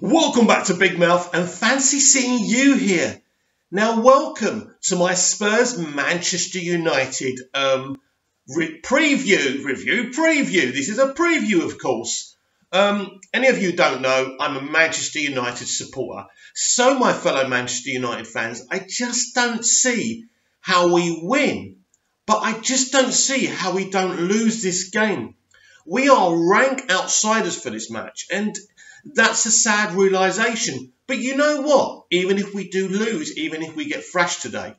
Welcome back to Big Mouth and fancy seeing you here. Now, welcome to my Spurs Manchester United um, re- preview, review, preview. This is a preview, of course. Um, any of you don't know, I'm a Manchester United supporter. So, my fellow Manchester United fans, I just don't see how we win, but I just don't see how we don't lose this game. We are rank outsiders for this match, and that's a sad realization. But you know what? Even if we do lose, even if we get thrashed today,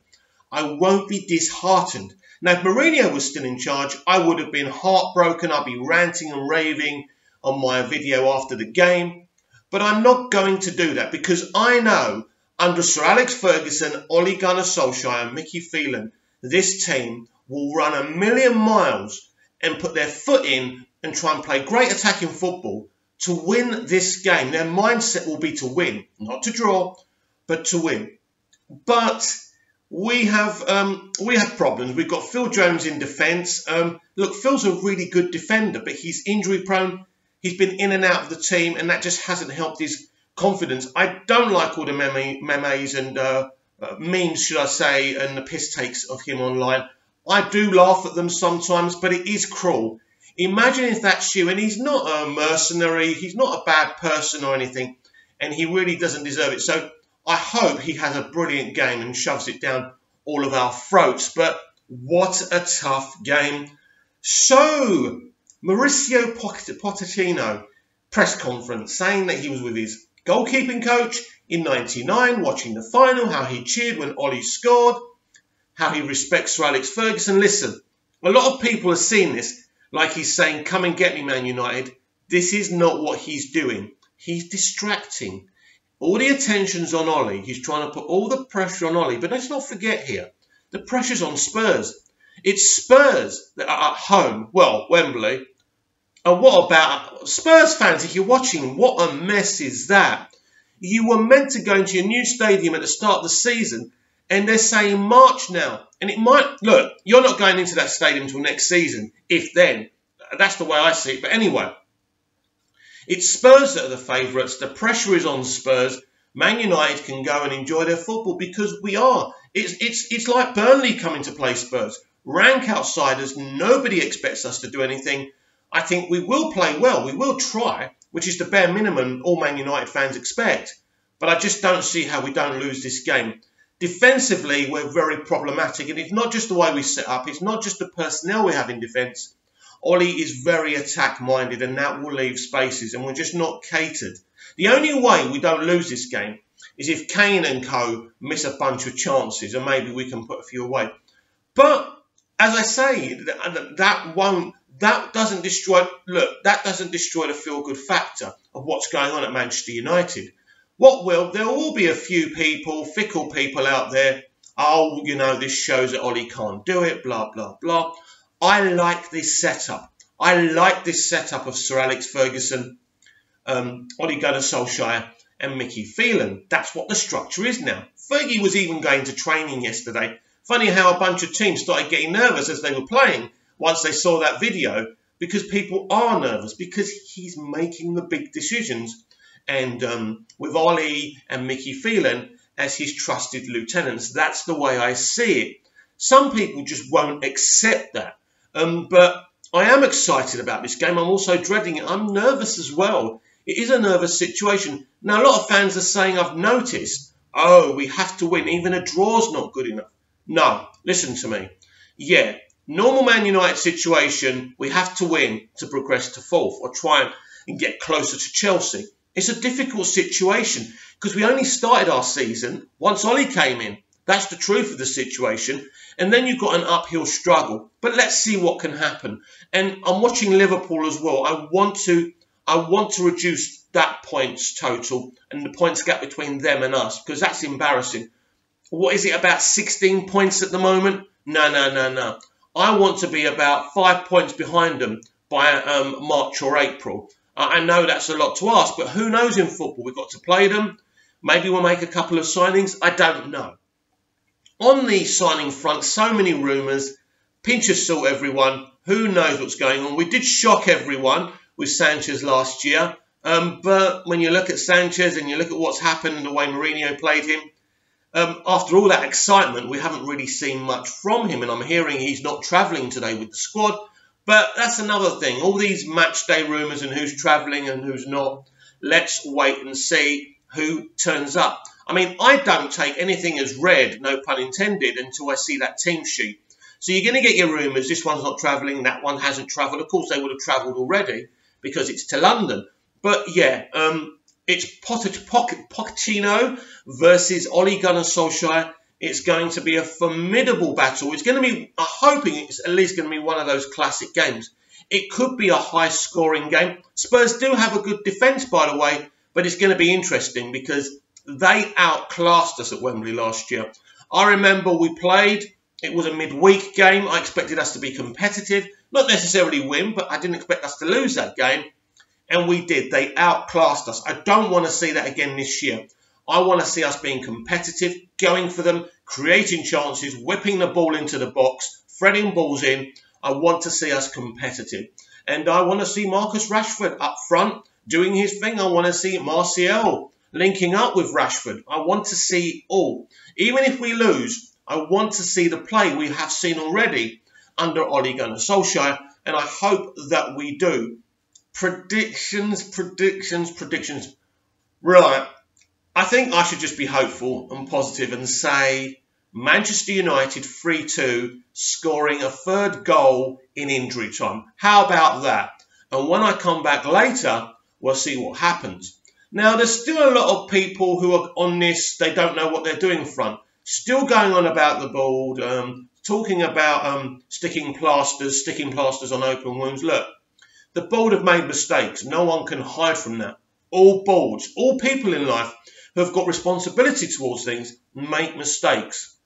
I won't be disheartened. Now, if Mourinho was still in charge, I would have been heartbroken. I'd be ranting and raving on my video after the game. But I'm not going to do that because I know under Sir Alex Ferguson, Ole Gunnar Solskjaer, and Mickey Phelan, this team will run a million miles and put their foot in and try and play great attacking football to win this game. Their mindset will be to win, not to draw, but to win. But we have um, we have problems. We've got Phil Jones in defence. Um, look, Phil's a really good defender, but he's injury prone. He's been in and out of the team, and that just hasn't helped his confidence. I don't like all the memes and uh, uh, memes, should I say, and the piss takes of him online. I do laugh at them sometimes, but it is cruel. Imagine if that's you, and he's not a mercenary, he's not a bad person or anything, and he really doesn't deserve it. So I hope he has a brilliant game and shoves it down all of our throats. But what a tough game. So, Mauricio Pochettino press conference saying that he was with his goalkeeping coach in 99, watching the final, how he cheered when Ollie scored, how he respects Sir Alex Ferguson. Listen, a lot of people have seen this like he's saying, come and get me, Man United. This is not what he's doing. He's distracting. All the attention's on Ollie. He's trying to put all the pressure on Ollie. But let's not forget here, the pressure's on Spurs. It's Spurs that are at home. Well, Wembley. And what about Spurs fans? If you're watching, what a mess is that? You were meant to go into your new stadium at the start of the season, and they're saying March now. And it might look, you're not going into that stadium until next season, if then. That's the way I see it. But anyway, it's Spurs that are the favourites. The pressure is on Spurs. Man United can go and enjoy their football because we are. It's it's it's like Burnley coming to play Spurs. Rank outsiders. Nobody expects us to do anything. I think we will play well. We will try, which is the bare minimum all Man United fans expect. But I just don't see how we don't lose this game. Defensively, we're very problematic, and it's not just the way we set up, it's not just the personnel we have in defence. Ollie is very attack minded, and that will leave spaces, and we're just not catered. The only way we don't lose this game is if Kane and co miss a bunch of chances, and maybe we can put a few away. But as I say, that won't that doesn't destroy look that doesn't destroy the feel good factor of what's going on at Manchester United. What will? There will be a few people, fickle people out there. Oh, you know, this shows that Ollie can't do it, blah, blah, blah. I like this setup. I like this setup of Sir Alex Ferguson, um, Ole Gunnar Solskjaer, and Mickey Phelan. That's what the structure is now. Fergie was even going to training yesterday. Funny how a bunch of teams started getting nervous as they were playing once they saw that video because people are nervous because he's making the big decisions and um, with Ollie and Mickey Phelan as his trusted lieutenants. That's the way I see it. Some people just won't accept that. Um, but I am excited about this game. I'm also dreading it. I'm nervous as well. It is a nervous situation. Now, a lot of fans are saying, I've noticed, oh, we have to win. Even a draw's not good enough. No, listen to me. Yeah, normal Man United situation, we have to win to progress to fourth or try and get closer to Chelsea. It's a difficult situation because we only started our season once Ollie came in. That's the truth of the situation. And then you've got an uphill struggle. But let's see what can happen. And I'm watching Liverpool as well. I want to I want to reduce that points total and the points gap between them and us because that's embarrassing. What is it about 16 points at the moment? No, no, no, no. I want to be about five points behind them by um, March or April. I know that's a lot to ask, but who knows in football? We've got to play them. Maybe we'll make a couple of signings. I don't know. On the signing front, so many rumours. Pinch of salt, everyone. Who knows what's going on? We did shock everyone with Sanchez last year. Um, but when you look at Sanchez and you look at what's happened and the way Mourinho played him, um, after all that excitement, we haven't really seen much from him. And I'm hearing he's not travelling today with the squad. But that's another thing. All these match day rumours and who's travelling and who's not. Let's wait and see who turns up. I mean, I don't take anything as read, no pun intended, until I see that team sheet. So you're going to get your rumours. This one's not travelling. That one hasn't travelled. Of course, they would have travelled already because it's to London. But yeah, um, it's Pochettino versus Ole Gunnar Solskjaer. It's going to be a formidable battle. It's going to be, I'm hoping it's at least going to be one of those classic games. It could be a high scoring game. Spurs do have a good defence, by the way, but it's going to be interesting because they outclassed us at Wembley last year. I remember we played, it was a midweek game. I expected us to be competitive, not necessarily win, but I didn't expect us to lose that game. And we did. They outclassed us. I don't want to see that again this year. I want to see us being competitive, going for them, creating chances, whipping the ball into the box, threading balls in. I want to see us competitive. And I want to see Marcus Rashford up front doing his thing. I want to see Martial linking up with Rashford. I want to see all. Even if we lose, I want to see the play we have seen already under Ole Gunnar Solskjaer, and I hope that we do. Predictions, predictions, predictions. Right. I think I should just be hopeful and positive and say Manchester United 3 2, scoring a third goal in injury time. How about that? And when I come back later, we'll see what happens. Now, there's still a lot of people who are on this, they don't know what they're doing front. Still going on about the board, um, talking about um, sticking plasters, sticking plasters on open wounds. Look, the board have made mistakes. No one can hide from that. All boards, all people in life who have got responsibility towards things make mistakes.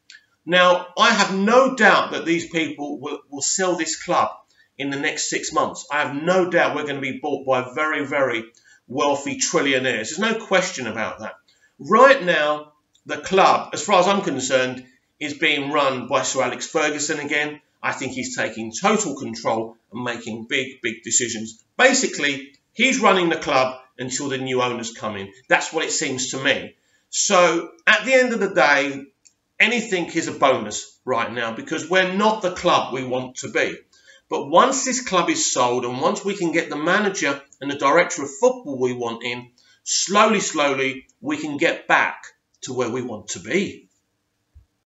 Now, I have no doubt that these people will, will sell this club in the next six months. I have no doubt we're going to be bought by very, very wealthy trillionaires. There's no question about that. Right now, the club, as far as I'm concerned, is being run by Sir Alex Ferguson again. I think he's taking total control and making big, big decisions. Basically, he's running the club until the new owners come in. That's what it seems to me. So at the end of the day, anything is a bonus right now because we're not the club we want to be. But once this club is sold and once we can get the manager and the director of football we want in, slowly, slowly, we can get back to where we want to be.